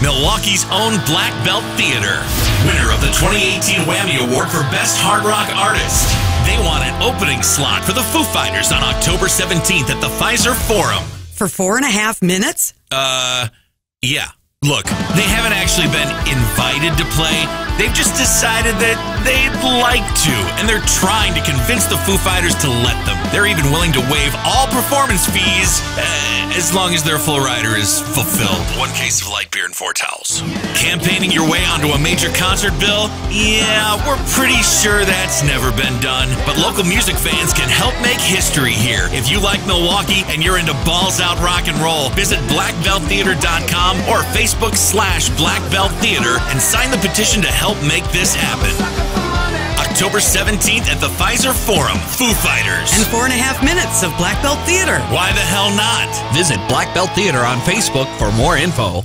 Milwaukee's own Black Belt Theatre, winner of the 2018 Whammy Award for Best Hard Rock Artist. They want an opening slot for the Foo Fighters on October 17th at the Fiserv Forum. For four and a half minutes? Uh, yeah. Look, they haven't actually been invited to play. They've just decided that they'd like to, and they're trying to convince the Foo Fighters to let them. They're even willing to waive all performance fees uh, as long as their flow rider is fulfilled. One case of light beer and four towels. Campaigning your way onto a major concert bill? Yeah, we're pretty sure that's never been done. But local music fans can help make history here. If you like Milwaukee and you're into balls out rock and roll, visit blackbelttheater.com or Facebook slash Black Belt Theatre and sign the petition to help make this happen. October 17th at the Fiserv Forum, Foo Fighters. And four and a half minutes of Black Belt Theatre. Why the hell not? Visit Black Belt Theatre on Facebook for more info.